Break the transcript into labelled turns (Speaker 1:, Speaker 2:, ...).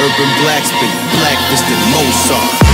Speaker 1: Urban Black spit, black Mozart.